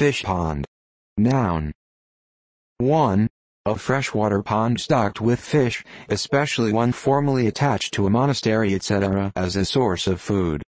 fish pond. Noun. 1. A freshwater pond stocked with fish, especially one formerly attached to a monastery etc. as a source of food.